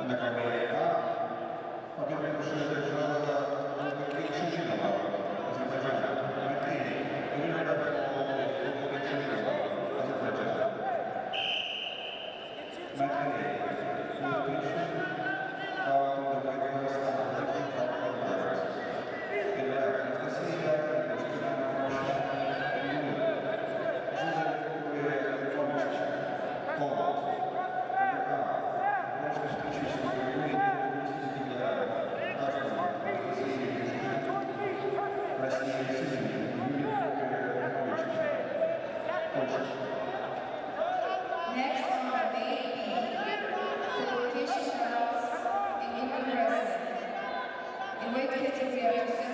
இந்த Next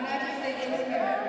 United States of America.